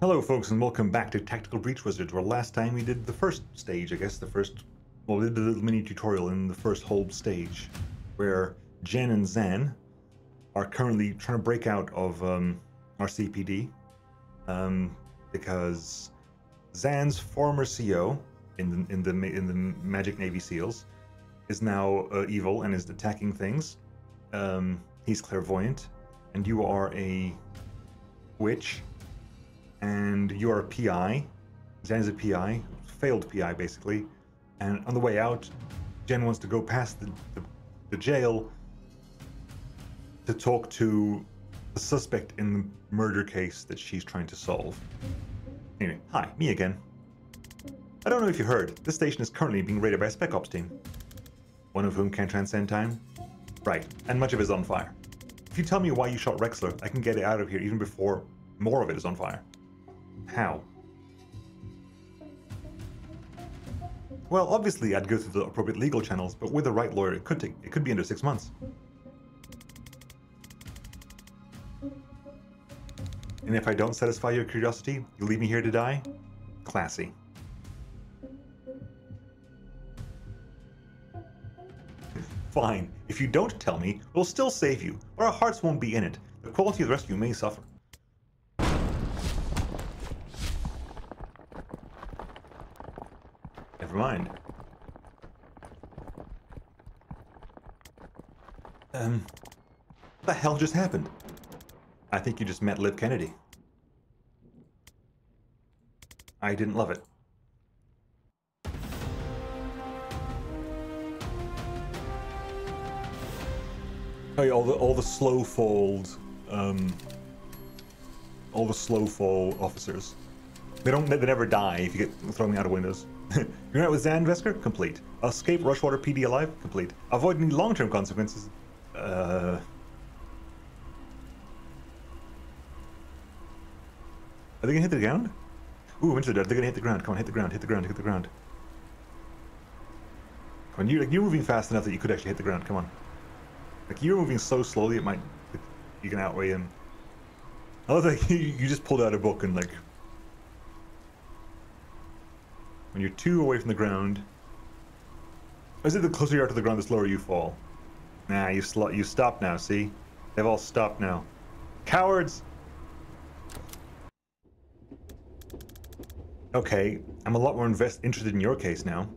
Hello, folks, and welcome back to Tactical Breach Wizards, where last time we did the first stage, I guess, the first... Well, we did the little mini tutorial in the first whole stage, where Jen and Zan are currently trying to break out of um, our CPD, um, because Zan's former CO in the, in the in the Magic Navy SEALs is now uh, evil and is attacking things. Um, he's clairvoyant, and you are a witch and you're a PI. Zen is a PI, failed PI basically. And on the way out, Jen wants to go past the, the, the jail to talk to the suspect in the murder case that she's trying to solve. Anyway, hi, me again. I don't know if you heard, this station is currently being raided by a Spec Ops team. One of whom can transcend time? Right, and much of it is on fire. If you tell me why you shot Rexler, I can get it out of here even before more of it is on fire. How? Well, obviously I'd go through the appropriate legal channels, but with the right lawyer it could take it could be under six months. And if I don't satisfy your curiosity, you leave me here to die? Classy. Fine. If you don't tell me, we'll still save you, but our hearts won't be in it. The quality of the rescue may suffer. Never mind. Um, what the hell just happened? I think you just met Liv Kennedy. I didn't love it. Oh yeah, all the all the slow fold, um, all the slow fall officers. They don't. They never die if you get thrown out of windows. Unite with Zan Vesker? Complete. Escape Rushwater PD alive? Complete. Avoid any long-term consequences? Uh... Are they gonna hit the ground? Ooh, into the They're gonna hit the ground. Come on, hit the ground, hit the ground, hit the ground. Come on, you, like, you're moving fast enough that you could actually hit the ground. Come on. Like, you're moving so slowly, it might... You can outweigh him. I love that you, you just pulled out a book and, like, When you're two away from the ground, is it the closer you are to the ground, the slower you fall? Nah, you sl you stop now. See, they've all stopped now. Cowards. Okay, I'm a lot more interested in your case now.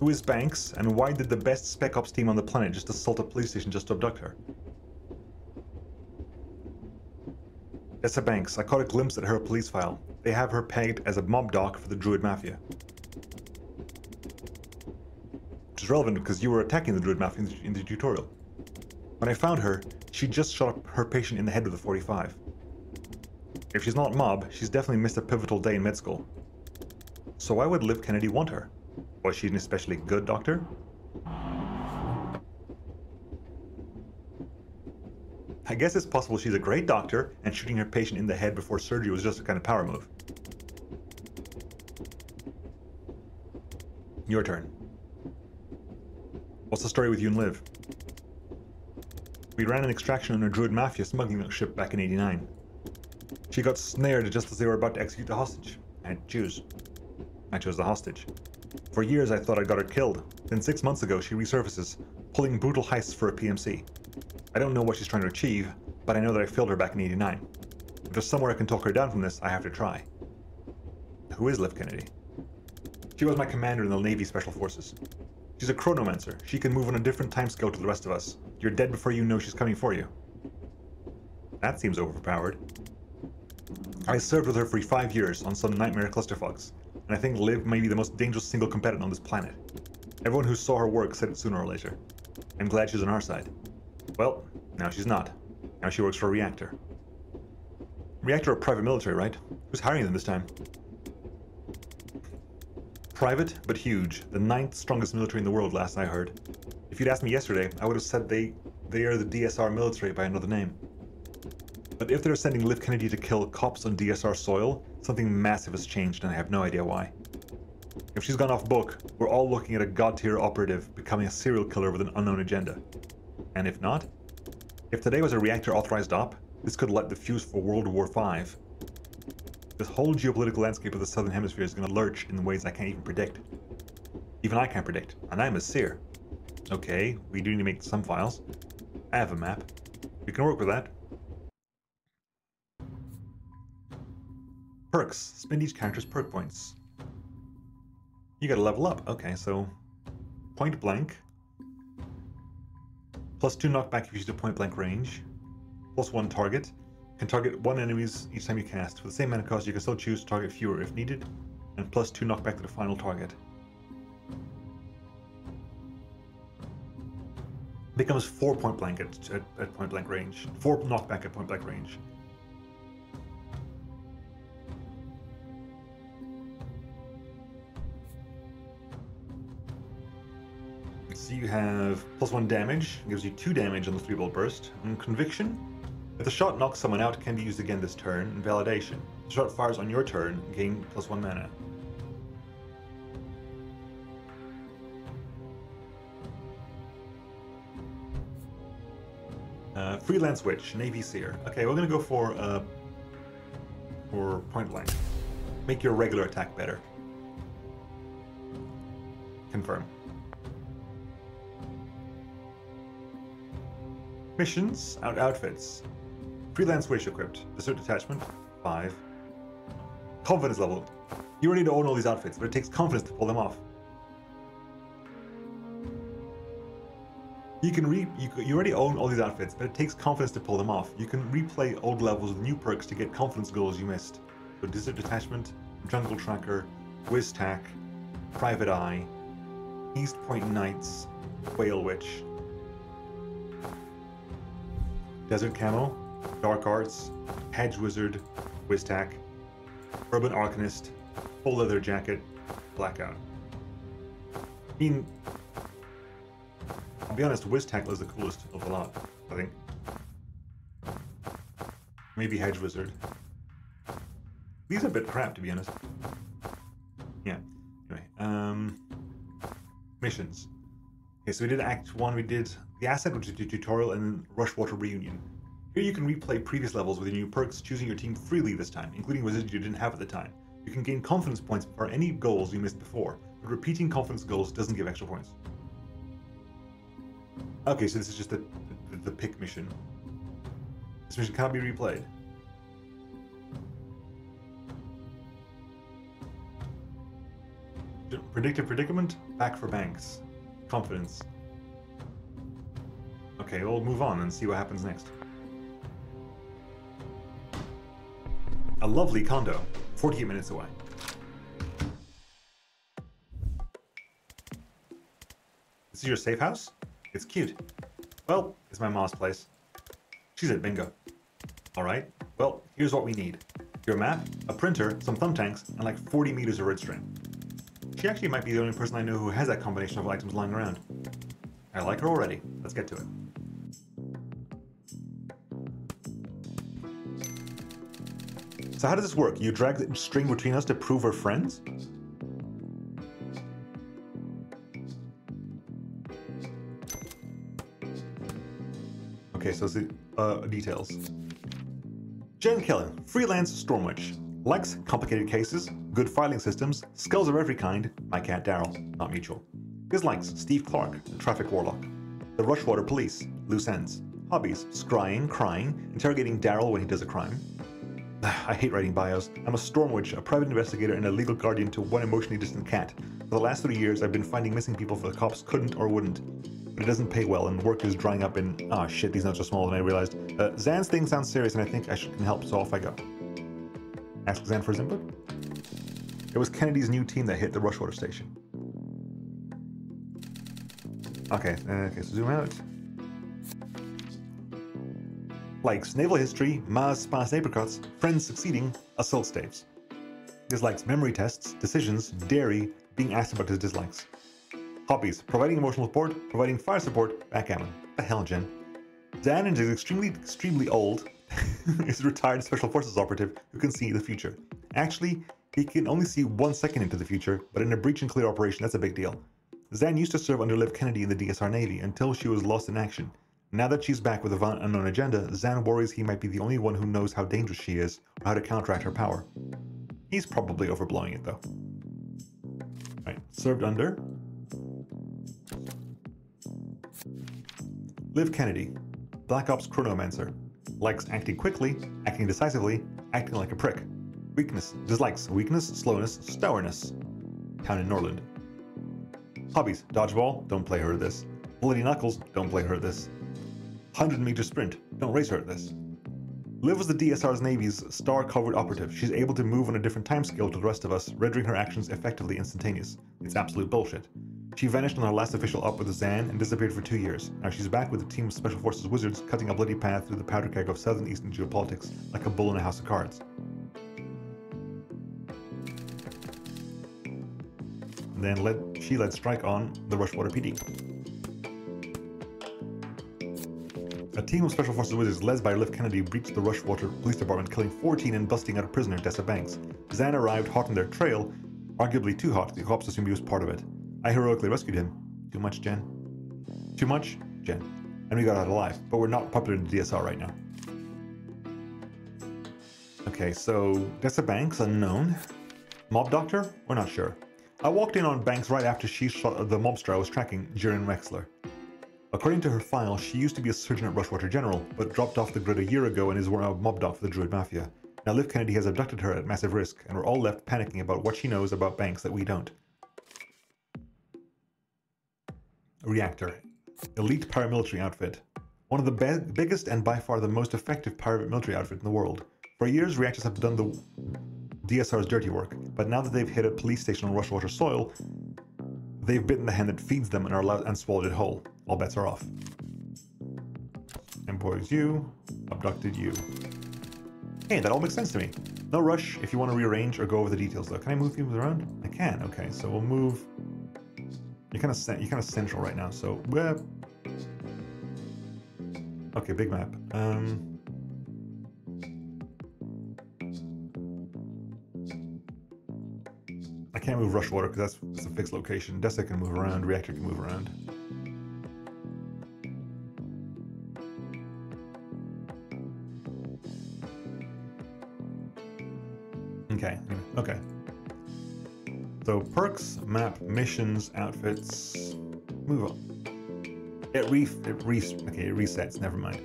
Who is Banks, and why did the best Spec Ops team on the planet just assault a police station just to abduct her? Dessa Banks, I caught a glimpse at her police file. They have her pegged as a mob doc for the Druid Mafia. Relevant because you were attacking the Druid Mafia in the, in the tutorial. When I found her, she just shot her patient in the head with a 45. If she's not mob, she's definitely missed a pivotal day in med school. So why would Liv Kennedy want her? Was she an especially good doctor? I guess it's possible she's a great doctor, and shooting her patient in the head before surgery was just a kind of power move. Your turn. What's the story with you and Liv? We ran an extraction on a Druid Mafia smuggling ship back in 89. She got snared just as they were about to execute the hostage. I had to choose. I chose the hostage. For years I thought I got her killed. Then six months ago she resurfaces, pulling brutal heists for a PMC. I don't know what she's trying to achieve, but I know that I failed her back in 89. If there's somewhere I can talk her down from this, I have to try. Who is Liv Kennedy? She was my commander in the Navy Special Forces. She's a chronomancer. She can move on a different timescale to the rest of us. You're dead before you know she's coming for you. That seems overpowered. I served with her for five years on some nightmare clusterfucks, and I think Liv may be the most dangerous single combatant on this planet. Everyone who saw her work said it sooner or later. I'm glad she's on our side. Well, now she's not. Now she works for Reactor. Reactor are private military, right? Who's hiring them this time? Private, but huge. The ninth strongest military in the world, last I heard. If you'd asked me yesterday, I would have said they, they are the DSR military by another name. But if they're sending Liv Kennedy to kill cops on DSR soil, something massive has changed and I have no idea why. If she's gone off book, we're all looking at a god tier operative becoming a serial killer with an unknown agenda. And if not? If today was a reactor authorized op, This could light the fuse for World War V. This whole geopolitical landscape of the Southern Hemisphere is going to lurch in ways I can't even predict. Even I can't predict, and I'm a seer. Okay, we do need to make some files. I have a map. We can work with that. Perks. Spend each character's perk points. You gotta level up. Okay, so point blank. Plus two knockback if you use a point blank range. Plus one target. Can target one enemies each time you cast. For the same mana cost, you can still choose to target fewer if needed. And plus two knockback to the final target. Becomes four point blank at, at, at point blank range. Four knockback at point blank range. So you have plus one damage, gives you two damage on the three bolt burst. And conviction, if the shot knocks someone out, it can be used again this turn. in validation, if the shot fires on your turn, gain plus one mana. Uh, freelance witch, navy seer. Okay, we're gonna go for uh, for point blank. Make your regular attack better. Confirm. Missions, out outfits. Freelance wish equipped. Desert detachment, 5. Confidence level. You already own all these outfits, but it takes confidence to pull them off. You can re you, you already own all these outfits, but it takes confidence to pull them off. You can replay old levels with new perks to get confidence goals you missed. So Desert Detachment, Jungle Tracker, Whiz Tack, Private Eye, East Point Knights, Whale Witch, Desert Camo, Dark Arts, Hedge Wizard, Wiztack, Urban Arcanist, Full Leather Jacket, Blackout. I mean, I'll be honest, Wiztack is the coolest of the lot, I think. Maybe Hedge Wizard. These are a bit crap, to be honest. Yeah. Anyway, um, missions. Okay, so we did Act 1, we did the Asset, which is the tutorial, and then Rushwater Reunion. Here you can replay previous levels with your new perks, choosing your team freely this time, including wizards you didn't have at the time. You can gain confidence points for any goals you missed before, but repeating confidence goals doesn't give extra points. Okay, so this is just the, the, the pick mission. This mission cannot be replayed. Predictive predicament, back for banks. Confidence. Okay, we'll move on and see what happens next. Lovely condo, 48 minutes away. This is your safe house? It's cute. Well, it's my mom's place. She's at bingo. Alright, well, here's what we need. Your map, a printer, some thumbtacks, and like 40 meters of red string. She actually might be the only person I know who has that combination of items lying around. I like her already. Let's get to it. So how does this work? You drag the string between us to prove we're friends? Okay, so the uh, details. Jen Kellen, freelance storm witch. Likes complicated cases, good filing systems, skills of every kind. My cat Daryl, not mutual. Dislikes Steve Clark, traffic warlock. The Rushwater Police, loose ends. Hobbies, scrying, crying, interrogating Daryl when he does a crime. I hate writing bios. I'm a storm witch, a private investigator, and a legal guardian to one emotionally distant cat. For the last three years, I've been finding missing people for the cops couldn't or wouldn't. But it doesn't pay well, and work is drying up in. Ah, oh, shit, these notes are smaller than I realized. Uh, Zan's thing sounds serious, and I think I should, can help, so off I go. Ask Zan for his input. It was Kennedy's new team that hit the Rushwater station. Okay, uh, okay, so zoom out. Likes naval history, Mars sparse apricots, friends succeeding, assault staves. Dislikes memory tests, decisions, dairy, being asked about his dislikes. Hobbies, providing emotional support, providing fire support, backgammon. The hell, Jen? Dan is extremely, extremely old. is a retired special forces operative who can see the future. Actually, he can only see one second into the future, but in a breach and clear operation, that's a big deal. Zan used to serve under Liv Kennedy in the DSR Navy until she was lost in action. Now that she's back with a unknown agenda, Zan worries he might be the only one who knows how dangerous she is or how to counteract her power. He's probably overblowing it though. Right, served under. Liv Kennedy, Black Ops Chronomancer. Likes acting quickly, acting decisively, acting like a prick. Weakness, dislikes weakness, slowness, stowerness. Town in Norland. Hobbies, dodgeball, don't play her this. Bloody Knuckles, don't play her this. 100 meter sprint, don't race her at this. Liv was the DSR's Navy's star-covered operative. She's able to move on a different timescale to the rest of us, rendering her actions effectively instantaneous. It's absolute bullshit. She vanished on her last official up with the Zan and disappeared for two years. Now she's back with a team of Special Forces wizards cutting a bloody path through the powder keg of southern eastern geopolitics, like a bull in a house of cards. And then led, she led strike on the Rushwater PD. Team of Special Forces wizards led by Liv Kennedy breached the Rushwater Police Department, killing 14 and busting out a prisoner, Dessa Banks. Zan arrived hot on their trail, arguably too hot, the cops assumed he was part of it. I heroically rescued him. Too much, Jen? Too much? Jen. And we got out alive, but we're not popular in the DSR right now. Okay, so Dessa Banks, unknown. Mob Doctor? We're not sure. I walked in on Banks right after she shot the mobster I was tracking, Jiren Wexler. According to her file, she used to be a surgeon at Rushwater General, but dropped off the grid a year ago and is now mob doc for the Druid Mafia. Now Liv Kennedy has abducted her at massive risk, and we're all left panicking about what she knows about Banks that we don't. Reactor. Elite paramilitary outfit. One of the biggest and by far the most effective paramilitary outfit in the world. For years, reactors have done the DSR's dirty work, but now that they've hit a police station on Rushwater soil, they've bitten the hand that feeds them and are allowed and swallowed it whole. All bets are off. Employs you, abducted you. Hey, that all makes sense to me. No rush if you want to rearrange or go over the details though. Can I move things around? I can, okay, so we'll move you're kind of you're kind of central right now, so uh, okay, big map. Um, I can't move Rushwater because that's, that's a fixed location. Dessa can move around. Reactor can move around. Okay. So perks, map, missions, outfits. Move on. It re it re okay, it resets, never mind.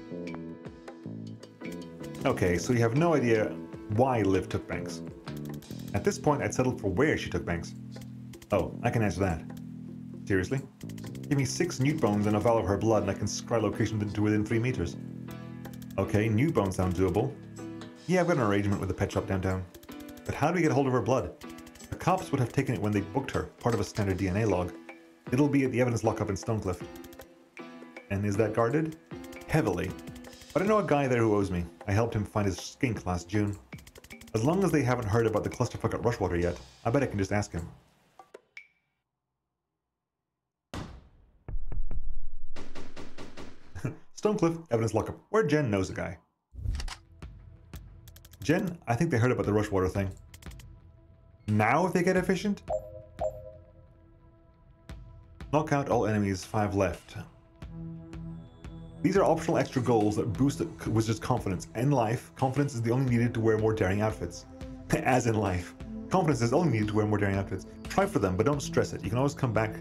Okay, so you have no idea why Liv took Banks. At this point, I'd settled for where she took Banks. Oh, I can answer that. Seriously? Give me six newt bones and a vial of her blood and I can scry location to within three meters. Okay, newt bones sound doable. Yeah, I've got an arrangement with the pet shop downtown. But how do we get hold of her blood? The cops would have taken it when they booked her, part of a standard DNA log. It'll be at the evidence lockup in Stonecliff. And is that guarded? Heavily. But I know a guy there who owes me. I helped him find his skink last June. As long as they haven't heard about the clusterfuck at Rushwater yet, I bet I can just ask him. Stonecliff, evidence lockup, where Jen knows a guy. Jen, I think they heard about the Rushwater thing. Now if they get efficient? Knock out all enemies, 5 left. These are optional extra goals that boost the wizard's confidence. In life, confidence is the only needed to wear more daring outfits. As in life. Confidence is only needed to wear more daring outfits. Try for them, but don't stress it. You can always come back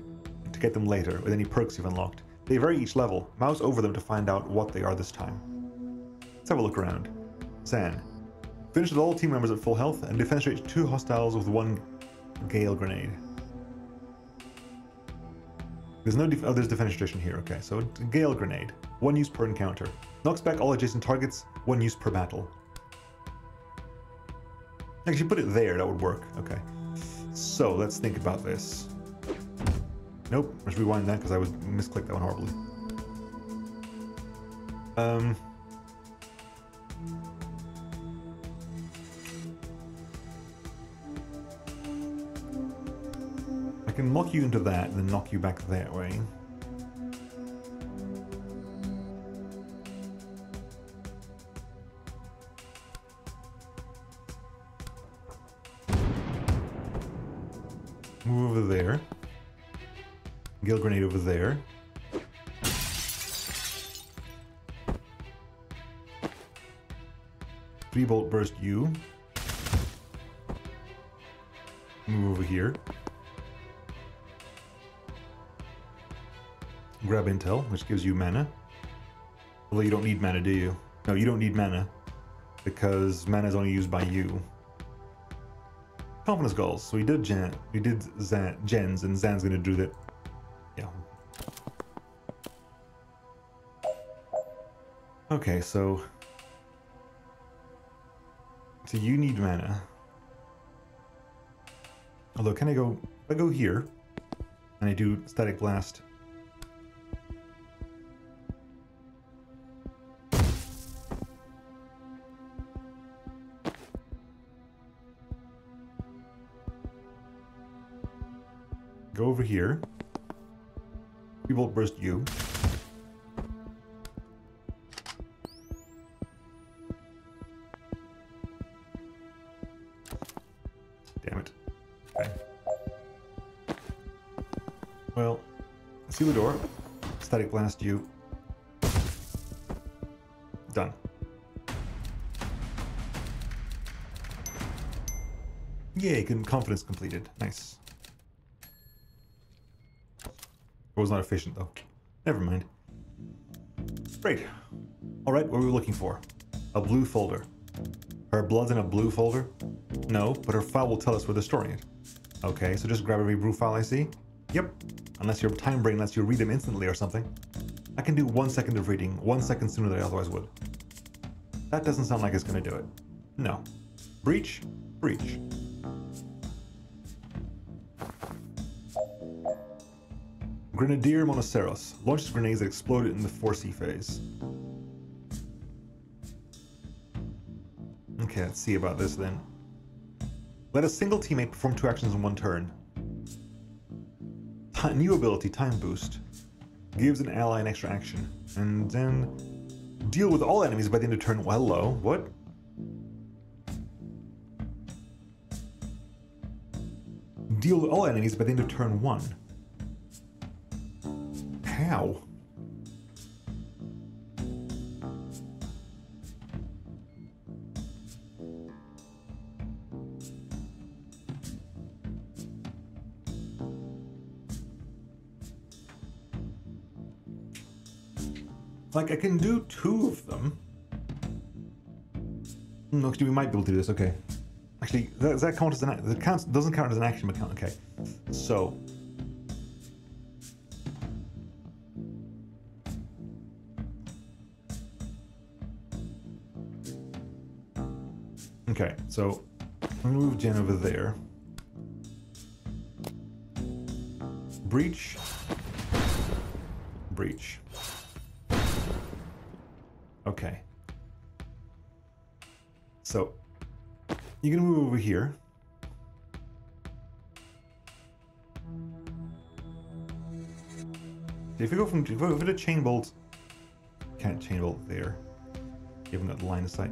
to get them later with any perks you've unlocked. They vary each level. Mouse over them to find out what they are this time. Let's have a look around. Zan. Finish with all team members at full health and defenestrate two hostiles with one Gale grenade. There's no def oh, there's defenestration here. Okay, so Gale grenade, one use per encounter. Knocks back all adjacent targets, one use per battle. Actually, put it there. That would work. Okay. So let's think about this. Nope. Let's rewind that because I was misclicked that one horribly. Um. can knock you into that and then knock you back that way. Move over there. Gale grenade over there. Three bolt burst you. Move over here. Grab intel, which gives you mana. Although you don't need mana, do you? No, you don't need mana because mana is only used by you. Confidence goals. So we did Jan, we did Zan, Jens, and Zan's gonna do that. Yeah. Okay, so so you need mana. Although, can I go? I go here and I do static blast. Here. People burst you. Damn it. Okay. Well, seal the door. Static blast you. Done. Yay, confidence completed. Nice. It was not efficient though. Never mind. Great. Alright, what were we looking for? A blue folder. Her blood's in a blue folder? No, but her file will tell us where they're storing it. Okay, so just grab every blue file I see? Yep. Unless your time brain lets you read them instantly or something. I can do one second of reading, one second sooner than I otherwise would. That doesn't sound like it's gonna do it. No. Breach? Breach. Grenadier Monoceros launches grenades that exploded in the 4C phase. Okay, let's see about this then. Let a single teammate perform two actions in one turn. New ability, Time Boost, gives an ally an extra action. And then deal with all enemies by the end of turn. Well, hello, what? Deal with all enemies by the end of turn one. How? Like, I can do two of them. No, actually, we might be able to do this. Okay. Actually, does that count as an... That counts, doesn't count as an action, but count. Okay. So, Okay, so I'm gonna move Jen over there. Breach. Breach. Okay. So you're gonna move over here. If you go from if go to chain bolt, can't chain bolt there. You haven't got the line of sight.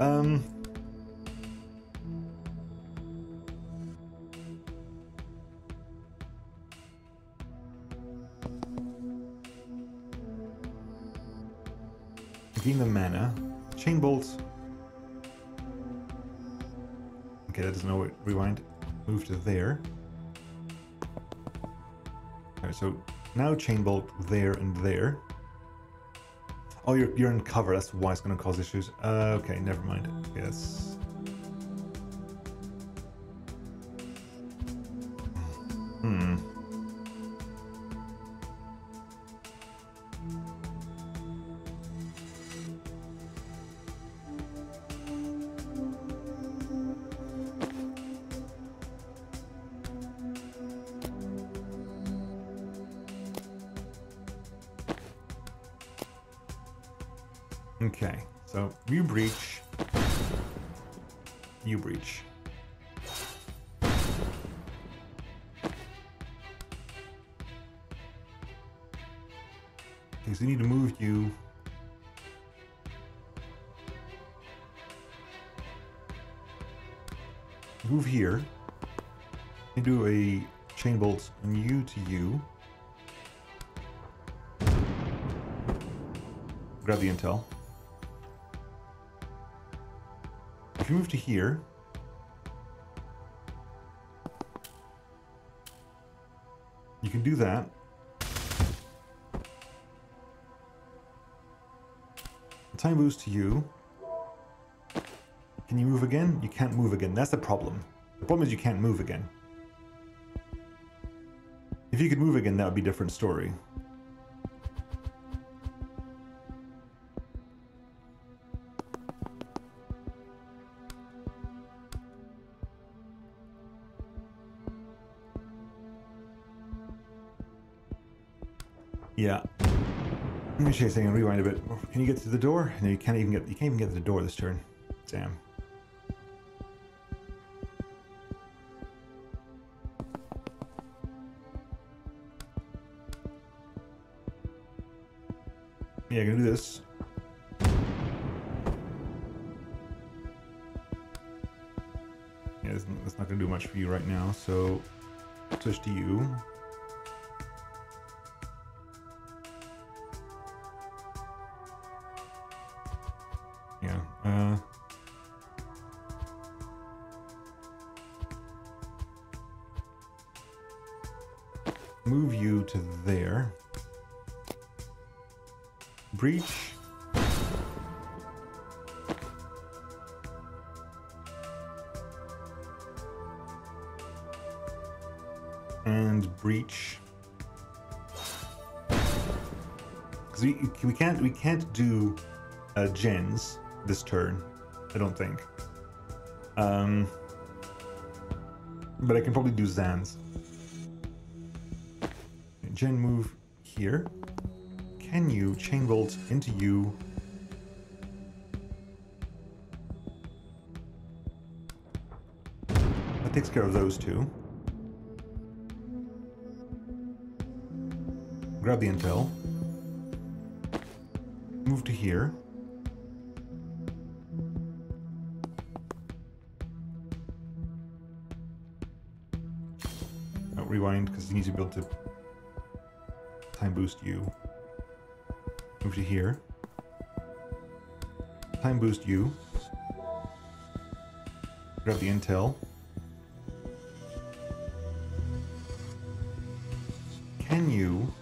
Um, gain the mana. Chain bolts. Okay, that doesn't know it. Rewind. Move to there. Alright, so now chain bolt there and there. Oh, you're, you're in cover. That's why it's going to cause issues. Uh, okay, never mind. Yes. Move here. And do a chain bolt on you to you. Grab the intel. If you move to here, you can do that. Time boost to you. Can you move again? You can't move again. That's the problem. The problem is you can't move again. If you could move again, that would be a different story. Yeah. Let me show you something rewind a bit. Can you get to the door? No, you can't even get you can't even get to the door this turn. Damn. Yeah, I'm gonna do this. Yeah, that's not gonna do much for you right now, so switch to you. Can't do uh, Jen's this turn, I don't think. Um, but I can probably do Zans. Jen move here. Can you chain bolt into you? That takes care of those two. Grab the intel. To here. Oh, rewind because you need to be able to time boost you. Move to here. Time boost you. Grab the intel. Can you...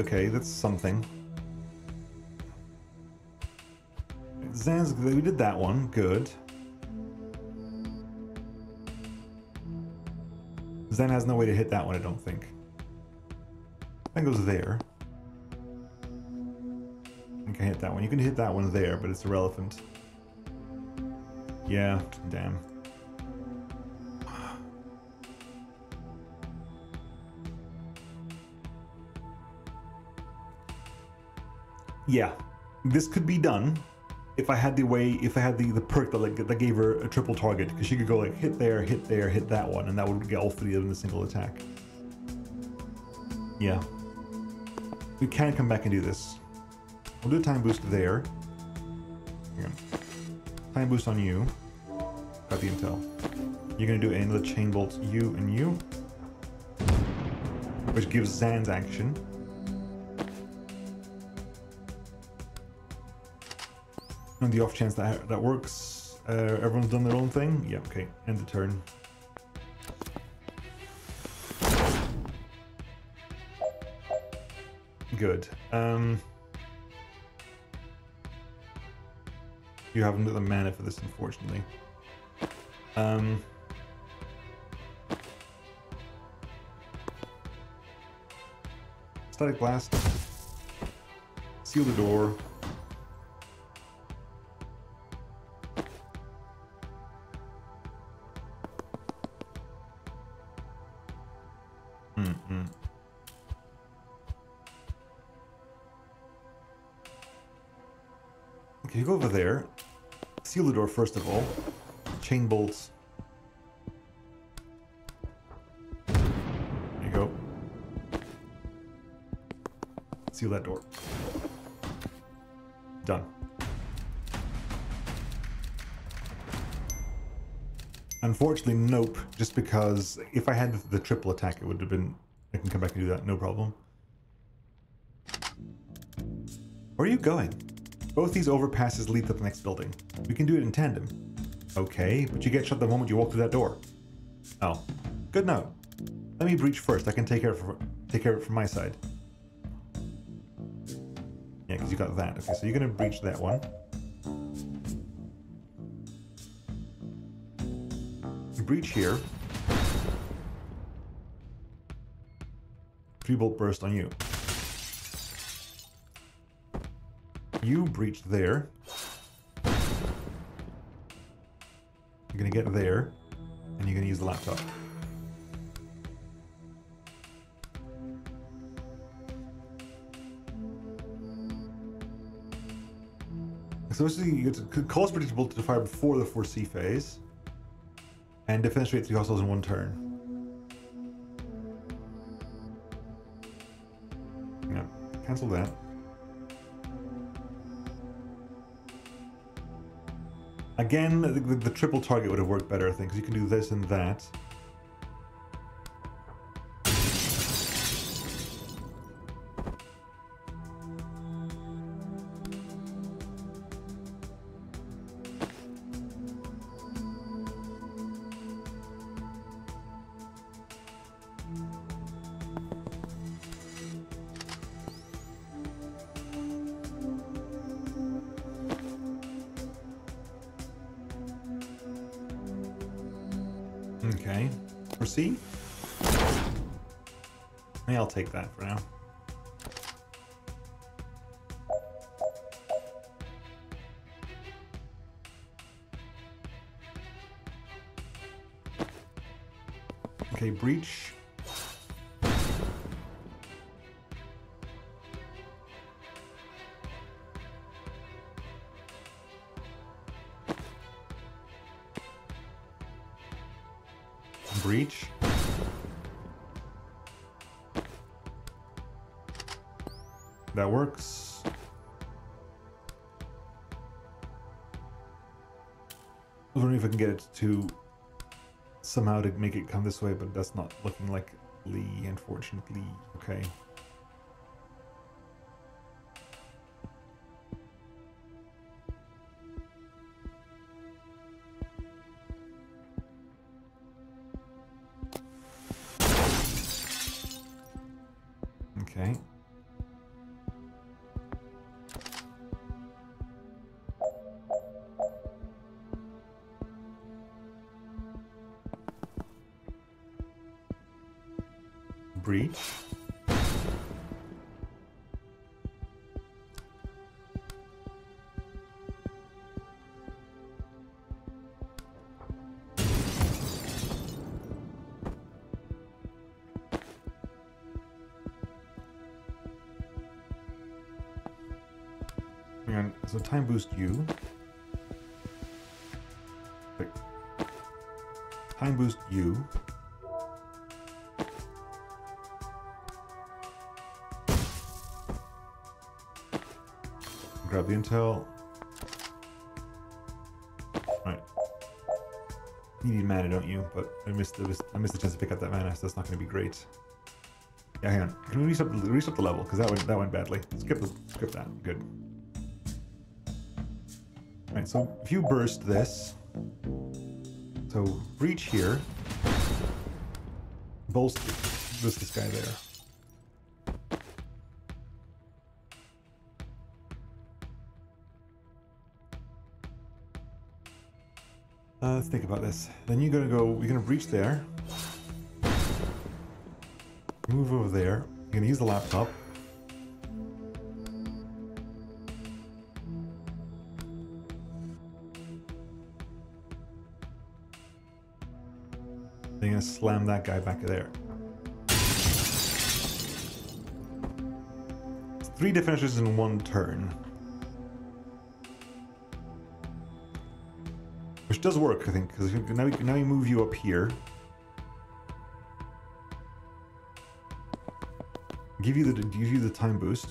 okay, that's something. Zan's, we did that one, good. Zen has no way to hit that one, I don't think. That goes there. You can hit that one. You can hit that one there, but it's irrelevant. Yeah, damn. Yeah, this could be done if I had the way, if I had the, the perk that like that gave her a triple target, because she could go like hit there, hit there, hit that one, and that would get all three of them in a single attack. Yeah. We can come back and do this. We'll do a time boost there. On. Time boost on you. Got the intel. You're gonna do another chain bolt you and you. Which gives Zan's action. On the off chance that that works, uh, everyone's done their own thing. Yeah, okay. End the turn. Good. Um, you haven't got the mana for this, unfortunately. Um, static blast. Seal the door. Door first of all. Chain bolts. There you go. Seal that door. Done. Unfortunately, nope. Just because if I had the triple attack, it would have been. I can come back and do that, no problem. Where are you going? Both these overpasses lead to the next building. We can do it in tandem. Okay, but you get shot the moment you walk through that door. Oh, good note. Let me breach first. I can take care of take care of it from my side. Yeah, because you got that. Okay, so you're gonna breach that one. Breach here. Three bolt burst on you. You breach there. You're gonna get there, and you're gonna use the laptop. So basically, it's cause predictable to fire before the 4C phase, and defenestrate three hostiles in one turn. Yeah, cancel that. Again, the, the, the triple target would have worked better, I think, because you can do this and that. Okay. Proceed. Maybe I'll take that for now. Okay, breach. Get it to somehow to make it come this way, but that's not looking likely, unfortunately. Okay. Okay. Breach. Hang on, so time boost you. Wait. Time boost you. The intel. Right. You need mana, don't you? But I missed the I missed the chance to pick up that mana, so that's not going to be great. Yeah, hang on. Can we reset the, reset the level? Because that went that went badly. Skip the, skip that. Good. Right. So if you burst this, so breach here, bolster this this guy there. Uh, let's think about this. Then you're gonna go. You're gonna breach there. Move over there. You're gonna use the laptop. Then you're gonna slam that guy back there. Three defenses in one turn. Which does work, I think, because now we, now we move you up here. Give you the give you the time boost,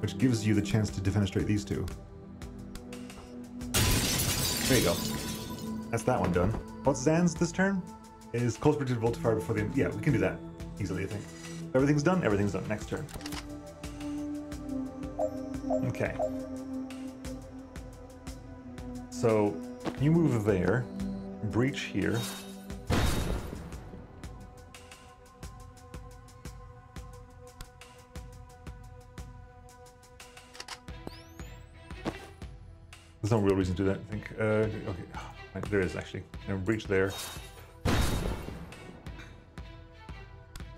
which gives you the chance to defenestrate these two. There you go. That's that one done. What's Zan's this turn? Is close predictable to fire before the end. Yeah, we can do that easily, I think. Everything's done, everything's done. Next turn. Okay. So, you move there, breach here. There's no real reason to do that, I think. Uh, okay, there is actually. And breach there.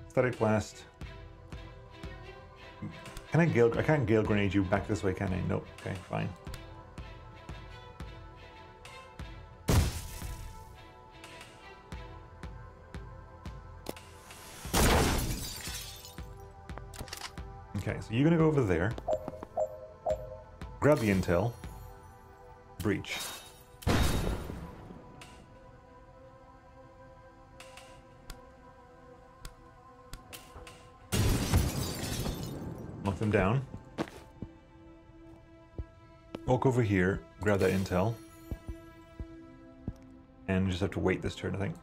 Static blast. Can I gale? I can't gale grenade you back this way, can I? Nope. Okay, fine. You're gonna go over there, grab the intel, breach. Knock them down. Walk over here, grab that intel. And just have to wait this turn, I think.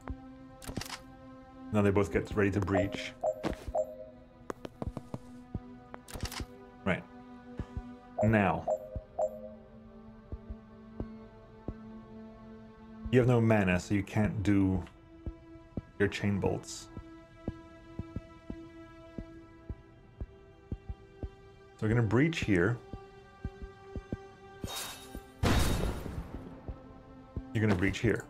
Now they both get ready to breach. Now. You have no mana, so you can't do your chain bolts. So we're gonna breach here. You're gonna breach here.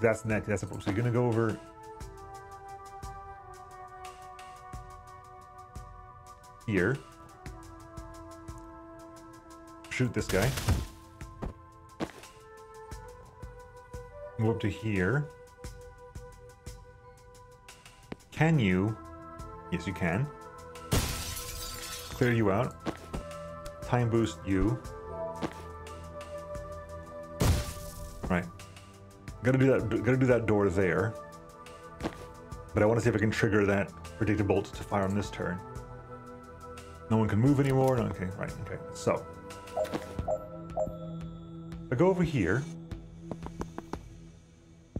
That's that's next. That's so you're gonna go over. Here. Shoot this guy. Move up to here. Can you? Yes, you can. Clear you out. Time boost you. Gotta do that. Gotta do that door there. But I want to see if I can trigger that predicted bolt to fire on this turn. No one can move anymore. No, okay, right. Okay. So I go over here.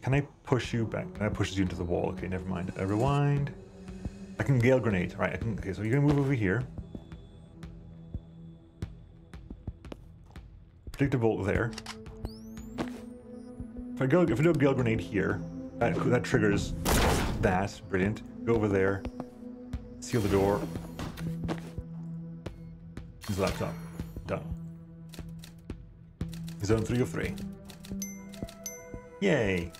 Can I push you back? That pushes you into the wall. Okay, never mind. I rewind. I can gale grenade. Right. I can. Okay, so you're gonna move over here. Predicted bolt there. If I go, if I do a gale grenade here, that, that triggers that. Brilliant. Go over there. Seal the door. His laptop. Done. Zone 3 of 3. Yay!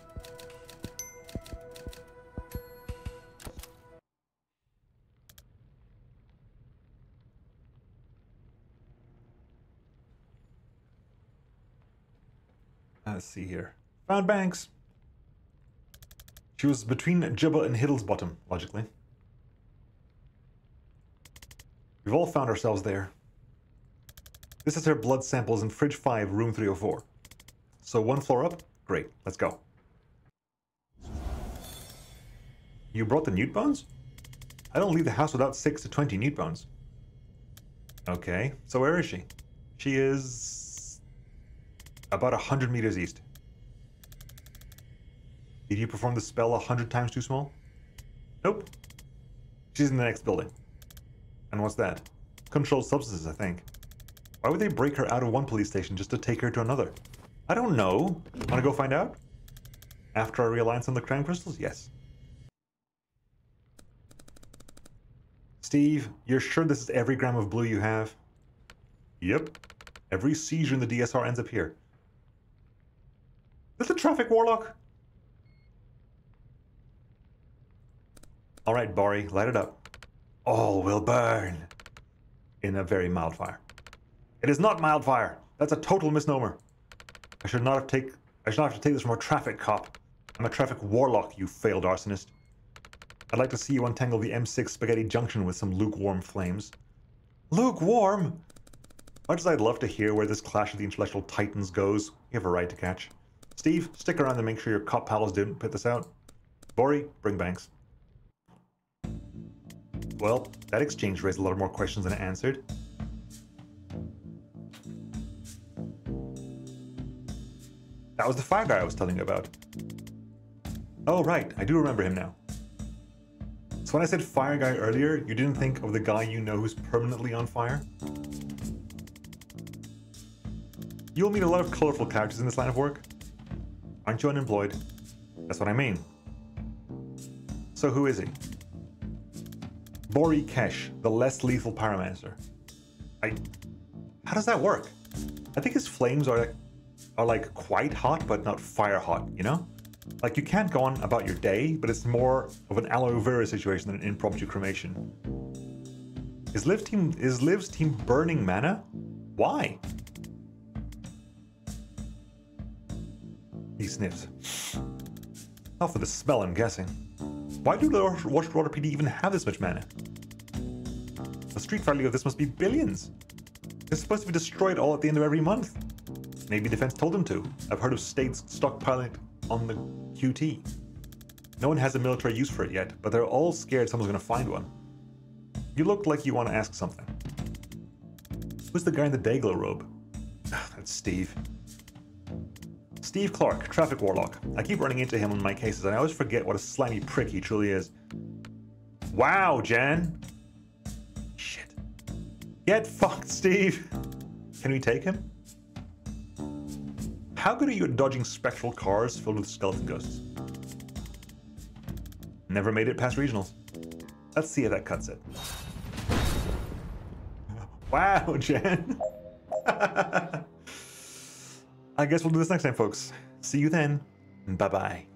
Let's see here. Found Banks. She was between Jubba and Hiddlesbottom, logically. We've all found ourselves there. This is her blood samples in Fridge 5, Room 304. So one floor up? Great, let's go. You brought the newt bones? I don't leave the house without 6 to 20 newt bones. Okay, so where is she? She is... about 100 meters east. Did you perform the spell a hundred times too small? Nope. She's in the next building. And what's that? Controlled substances, I think. Why would they break her out of one police station just to take her to another? I don't know. Wanna go find out? After our reliance on the crown crystals? Yes. Steve, you're sure this is every gram of blue you have? Yep. Every seizure in the DSR ends up here. Is the traffic warlock? All right, Bori, light it up. All will burn in a very mild fire. It is not mild fire. That's a total misnomer. I should not have take. I should not have to take this from a traffic cop. I'm a traffic warlock, you failed arsonist. I'd like to see you untangle the M6 Spaghetti Junction with some lukewarm flames. Lukewarm? Much as I'd love to hear where this clash of the intellectual titans goes, you have a right to catch. Steve, stick around and make sure your cop pals didn't put this out. Bori, bring Banks. Well, that exchange raised a lot more questions than it answered. That was the fire guy I was telling you about. Oh, right, I do remember him now. So when I said fire guy earlier, you didn't think of the guy you know who's permanently on fire? You'll meet a lot of colorful characters in this line of work. Aren't you unemployed? That's what I mean. So who is he? Bori Kesh, the less lethal pyromancer. I... How does that work? I think his flames are are like quite hot, but not fire hot, you know? Like you can't go on about your day, but it's more of an aloe vera situation than an impromptu cremation. Is Liv team is Liv's team burning mana? Why? He sniffs. Not for the smell, I'm guessing. Why do the Water PD even have this much mana? The street value of this must be billions. It's supposed to be destroyed all at the end of every month. Maybe defense told them to. I've heard of states stockpiling on the QT. No one has a military use for it yet, but they're all scared someone's going to find one. You look like you want to ask something. Who's the guy in the Dayglow robe? That's Steve. Steve Clark, Traffic Warlock. I keep running into him in my cases, and I always forget what a slimy prick he truly is. Wow, Jen! Get fucked, Steve! Can we take him? How good are you at dodging spectral cars filled with skeleton ghosts? Never made it past regionals. Let's see if that cuts it. Wow, Jen. I guess we'll do this next time, folks. See you then. Bye bye.